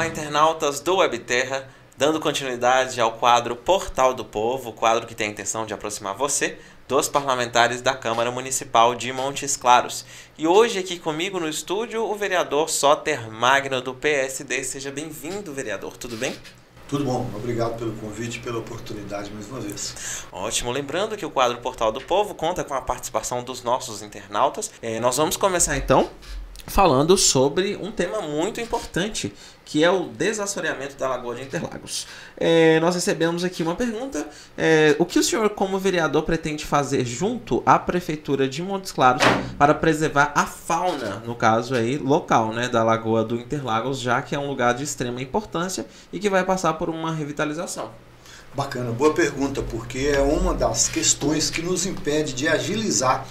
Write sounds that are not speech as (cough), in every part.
Olá, internautas do Webterra, dando continuidade ao quadro Portal do Povo, quadro que tem a intenção de aproximar você dos parlamentares da Câmara Municipal de Montes Claros. E hoje aqui comigo no estúdio o vereador Soter Magno do PSD. Seja bem-vindo, vereador. Tudo bem? Tudo bom, obrigado pelo convite e pela oportunidade mais uma vez. Ótimo, lembrando que o quadro Portal do Povo conta com a participação dos nossos internautas. É, nós vamos começar então falando sobre um tema muito importante, que é o desassoreamento da Lagoa de Interlagos. É, nós recebemos aqui uma pergunta: é, o que o senhor, como vereador, pretende fazer junto à prefeitura de Montes Claros para preservar a fauna, no caso aí local, né, da Lagoa do Interlagos, já que é um lugar de extrema importância e que vai passar por uma revitalização? Bacana, boa pergunta, porque é uma das questões que nos impede de agilizar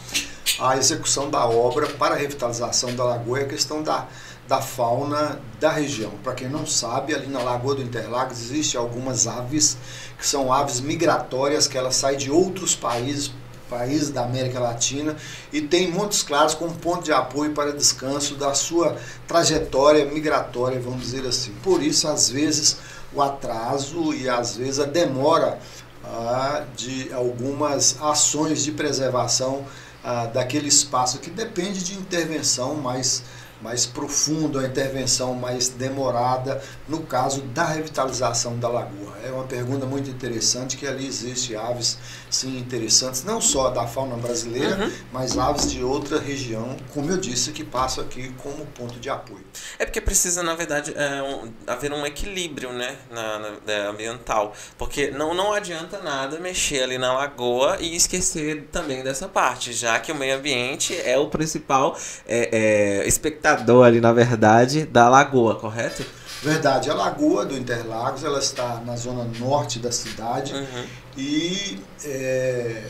a execução da obra para a revitalização da lagoa é a questão da, da fauna da região. Para quem não sabe, ali na Lagoa do Interlagos existem algumas aves que são aves migratórias que elas saem de outros países países da América Latina e tem Montes Claros como ponto de apoio para descanso da sua trajetória migratória, vamos dizer assim. Por isso, às vezes, o atraso e às vezes a demora ah, de algumas ações de preservação ah, daquele espaço que depende de intervenção mais mais profunda, a intervenção mais demorada, no caso da revitalização da lagoa. É uma pergunta muito interessante, que ali existe aves, sim, interessantes, não só da fauna brasileira, uhum. mas aves de outra região, como eu disse, que passam aqui como ponto de apoio. É porque precisa, na verdade, é, um, haver um equilíbrio né, na, na, na, ambiental, porque não, não adianta nada mexer ali na lagoa e esquecer também dessa parte, já que o meio ambiente é o principal é, é, expectativa pescador ali, na verdade, da lagoa, correto? Verdade. A lagoa do Interlagos, ela está na zona norte da cidade uhum. e é,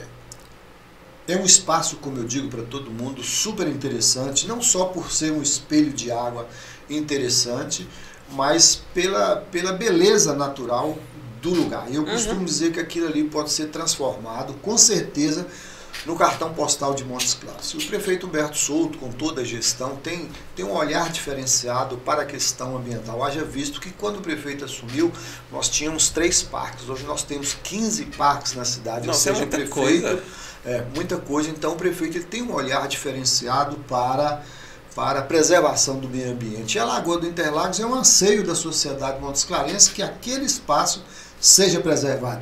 é um espaço, como eu digo para todo mundo, super interessante, não só por ser um espelho de água interessante, mas pela, pela beleza natural do lugar. Eu uhum. costumo dizer que aquilo ali pode ser transformado, com certeza, no cartão postal de Montes Claros. O prefeito Humberto Souto, com toda a gestão, tem, tem um olhar diferenciado para a questão ambiental. Haja visto que quando o prefeito assumiu, nós tínhamos três parques. Hoje nós temos 15 parques na cidade. Nossa, ou seja, é muita prefeito, coisa. É, muita coisa. Então o prefeito ele tem um olhar diferenciado para para a preservação do meio ambiente. E a Lagoa do Interlagos é um anseio da sociedade Montes Clarense que aquele espaço seja preservado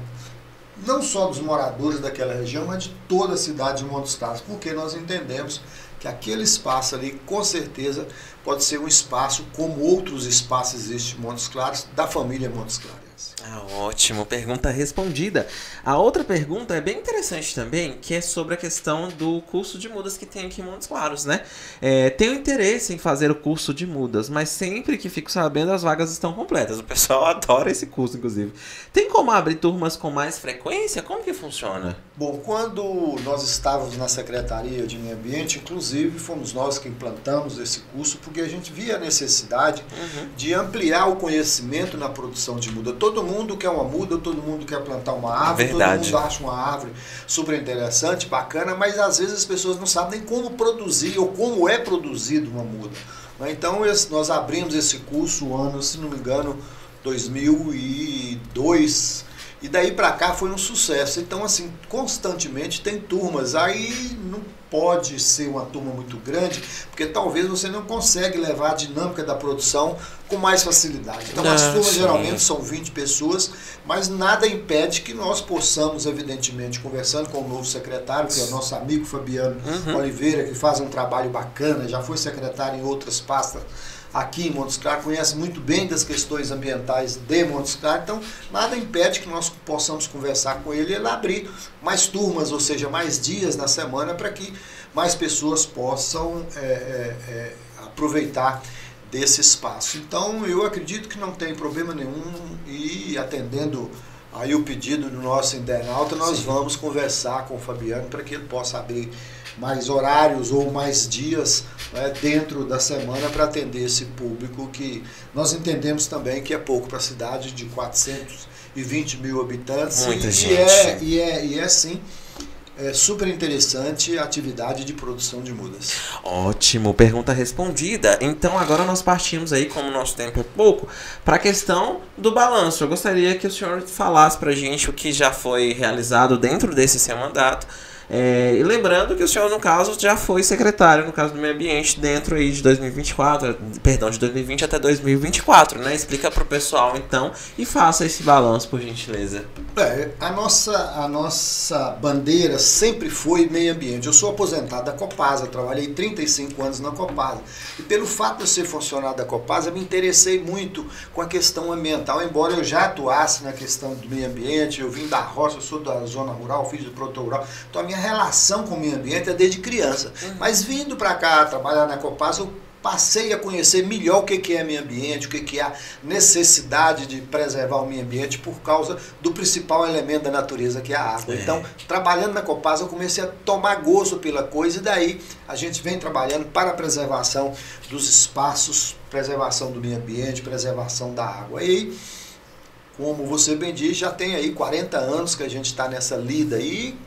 não só dos moradores daquela região, mas de toda a cidade de Montes Claros, porque nós entendemos que aquele espaço ali, com certeza, pode ser um espaço como outros espaços existem em Montes Claros, da família Montes Claros. Ah, ótimo, pergunta respondida. A outra pergunta é bem interessante também, que é sobre a questão do curso de mudas que tem aqui em Montes Claros, né? É, tenho interesse em fazer o curso de mudas, mas sempre que fico sabendo as vagas estão completas. O pessoal (laughs) adora esse curso, inclusive. Tem como abrir turmas com mais frequência? Como que funciona? Bom, quando nós estávamos na Secretaria de Meio Ambiente, inclusive fomos nós que implantamos esse curso, porque a gente via a necessidade uhum. de ampliar o conhecimento na produção de muda. Todo mundo quer uma muda, todo mundo quer plantar uma árvore, Verdade. todo mundo acha uma árvore super interessante, bacana, mas às vezes as pessoas não sabem nem como produzir ou como é produzido uma muda. Né? Então nós abrimos esse curso ano, se não me engano, 2002, e daí para cá foi um sucesso. Então, assim, constantemente tem turmas. Aí não pode ser uma turma muito grande, porque talvez você não consegue levar a dinâmica da produção com mais facilidade. Então, as turmas sim. geralmente são 20 pessoas, mas nada impede que nós possamos, evidentemente, conversando com o novo secretário, que é o nosso amigo Fabiano uhum. Oliveira, que faz um trabalho bacana, já foi secretário em outras pastas aqui em Montes Claros, conhece muito bem das questões ambientais de Montes Claros, então nada impede que nós possamos conversar com ele e ele abrir mais turmas, ou seja, mais dias na semana para que mais pessoas possam é, é, é, aproveitar desse espaço. Então eu acredito que não tem problema nenhum e atendendo aí o pedido do nosso internauta, nós Sim. vamos conversar com o Fabiano para que ele possa abrir mais horários ou mais dias né, dentro da semana para atender esse público que nós entendemos também que é pouco para a cidade de 420 mil habitantes. Muita e, gente. É, e, é, e é sim é super interessante a atividade de produção de mudas. Ótimo, pergunta respondida. Então agora nós partimos aí, como o nosso tempo é pouco, para a questão do balanço. Eu gostaria que o senhor falasse para a gente o que já foi realizado dentro desse seu mandato é, e lembrando que o senhor, no caso, já foi secretário, no caso do meio ambiente, dentro aí de 2024, perdão, de 2020 até 2024, né? Explica para o pessoal, então, e faça esse balanço, por gentileza. É, a nossa, a nossa bandeira sempre foi meio ambiente. Eu sou aposentado da Copasa, trabalhei 35 anos na Copasa. E pelo fato de eu ser funcionário da Copasa, me interessei muito com a questão ambiental, embora eu já atuasse na questão do meio ambiente, eu vim da roça, eu sou da zona rural, fiz do produtor rural, então a minha relação com o meio ambiente é desde criança. Uhum. Mas vindo para cá trabalhar na Copasa, eu passei a conhecer melhor o que é meio ambiente, o que é a necessidade de preservar o meio ambiente por causa do principal elemento da natureza, que é a água. É. Então, trabalhando na Copasa, eu comecei a tomar gosto pela coisa e daí a gente vem trabalhando para a preservação dos espaços, preservação do meio ambiente, preservação da água. E aí, como você bem diz, já tem aí 40 anos que a gente está nessa lida aí,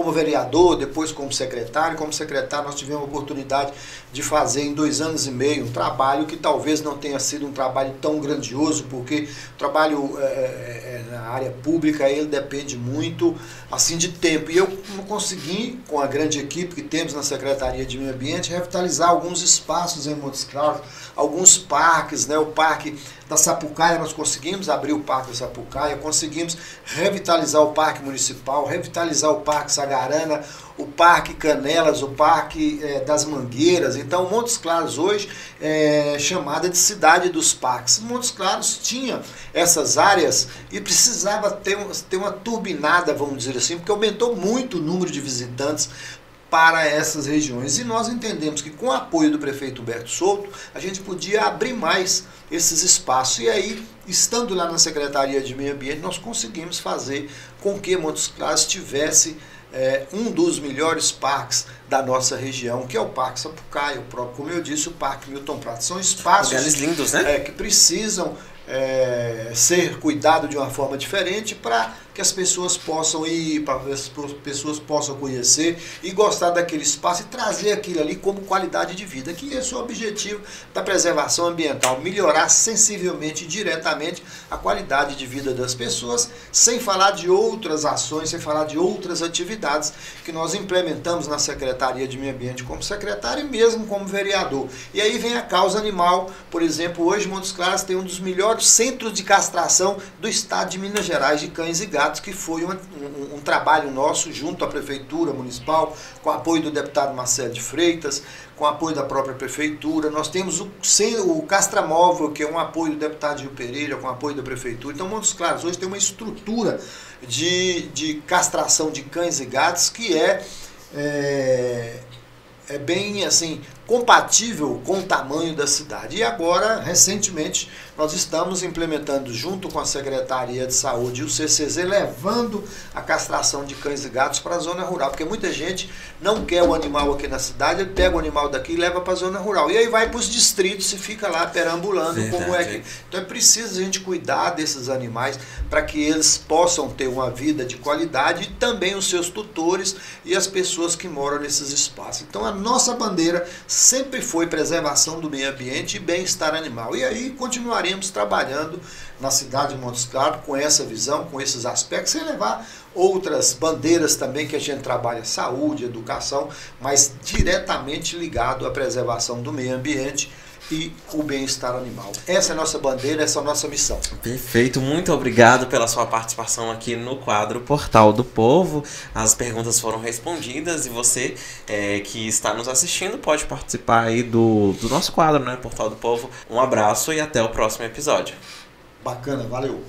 como vereador, depois como secretário. Como secretário, nós tivemos a oportunidade de fazer em dois anos e meio um trabalho que talvez não tenha sido um trabalho tão grandioso, porque o trabalho é, é, é na área pública ele depende muito assim de tempo. E eu consegui, com a grande equipe que temos na Secretaria de Meio Ambiente, revitalizar alguns espaços em Montes Claros, alguns parques, né? o Parque da Sapucaia, nós conseguimos abrir o Parque da Sapucaia, conseguimos revitalizar o Parque Municipal, revitalizar o Parque Sagarana, o Parque Canelas, o Parque é, das Mangueiras. Então, Montes Claros hoje é chamada de cidade dos parques. Montes Claros tinha essas áreas e precisava ter, ter uma turbinada, vamos dizer assim, porque aumentou muito o número de visitantes para essas regiões. E nós entendemos que com o apoio do prefeito Humberto Souto, a gente podia abrir mais esses espaços. E aí, estando lá na Secretaria de Meio Ambiente, nós conseguimos fazer com que Montes Claros tivesse é, um dos melhores parques da nossa região, que é o Parque Sapucaia, o próprio, como eu disse, o Parque Milton Prata. São espaços lindos, né? É, que precisam é, ser cuidado de uma forma diferente para que as pessoas possam ir, para as pessoas possam conhecer e gostar daquele espaço e trazer aquilo ali como qualidade de vida, que esse é o objetivo da preservação ambiental, melhorar sensivelmente e diretamente a qualidade de vida das pessoas, sem falar de outras ações, sem falar de outras atividades que nós implementamos na Secretaria de Meio Ambiente como secretário e mesmo como vereador. E aí vem a causa animal, por exemplo, hoje Montes Claros tem um dos melhores centros de castração do estado de Minas Gerais de cães e gatos que foi um, um, um, trabalho nosso junto à Prefeitura Municipal, com apoio do deputado Marcelo de Freitas, com apoio da própria Prefeitura. Nós temos o, o Castramóvel, que é um apoio do deputado Gil Pereira, com apoio da Prefeitura. Então, Montes Claros hoje tem uma estrutura de, de castração de cães e gatos que é, é, é bem assim compatível com o tamanho da cidade. E agora, recentemente, nós estamos implementando, junto com a Secretaria de Saúde e o CCZ, levando a castração de cães e gatos para a zona rural, porque muita gente não quer o animal aqui na cidade, ele pega o animal daqui e leva para a zona rural. E aí vai para os distritos e fica lá perambulando Verdade. como é que. Então é preciso a gente cuidar desses animais para que eles possam ter uma vida de qualidade e também os seus tutores e as pessoas que moram nesses espaços. Então a nossa bandeira sempre foi preservação do meio ambiente e bem-estar animal. E aí continuaremos trabalhando na cidade de Montes Claros com essa visão, com esses aspectos, sem levar outras bandeiras também que a gente trabalha, saúde, educação, mas diretamente ligado à preservação do meio ambiente e o bem-estar animal. Essa é a nossa bandeira, essa é a nossa missão. Perfeito, muito obrigado pela sua participação aqui no quadro Portal do Povo. As perguntas foram respondidas e você é, que está nos assistindo pode participar aí do, do nosso quadro, né? Portal do Povo. Um abraço e até o próximo episódio. Bacana, valeu.